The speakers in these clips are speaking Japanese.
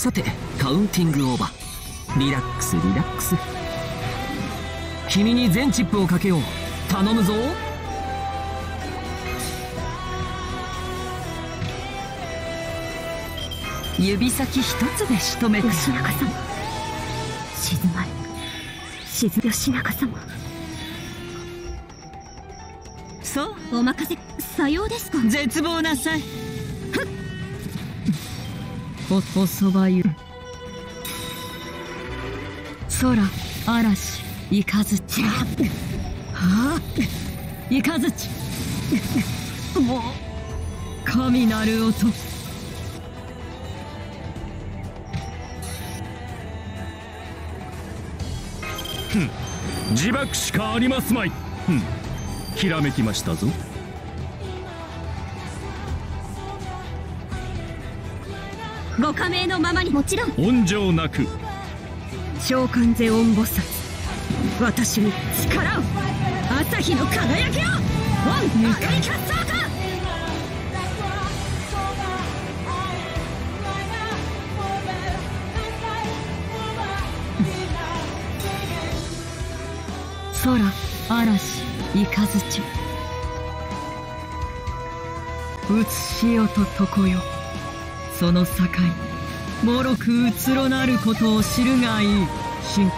さてカウンティングオーバー。リラックスリラックス。君に全チップをかけよう。頼むぞ。指先一つで仕留めて。吉永様。静まれ。静吉永様。そう。お任せ。さようですか。絶望なさいおおそばゆ空嵐イカズチはあ？イカズチもう神なる音。自爆しかありますまい。ひらめきましたぞ。ご加盟のままに。もちろん。温情なく。召喚ゼオン菩薩私に力を朝日の輝きを。オンアガリキャッサータ空嵐イカズチうつしよと床よその境もろくうつろなることを知るがいい。神経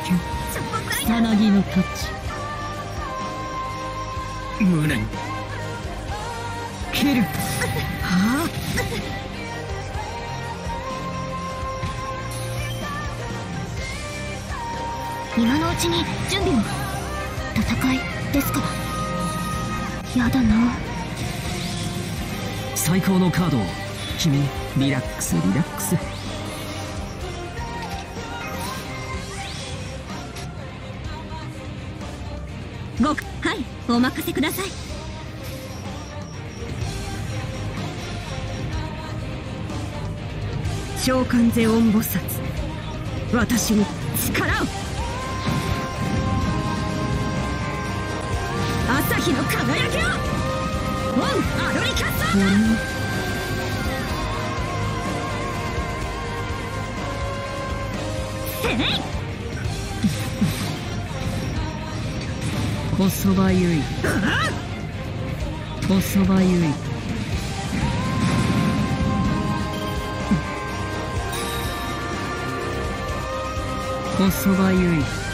草薙の太刀無念。切る。はあ？今のうちに準備を戦いですか。らやだな。最高のカードを君リラックスリラックス。ごはいお任せください。召喚ゼオン菩薩私に力を。朝日の輝きを。オンアロリキャッサー。タせいこそばゆい。こそばゆい。こそばゆい。